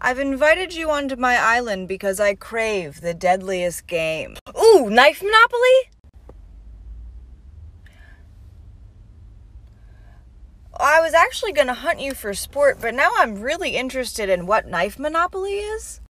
I've invited you onto my island because I crave the deadliest game. Ooh, knife monopoly? I was actually going to hunt you for sport, but now I'm really interested in what knife monopoly is.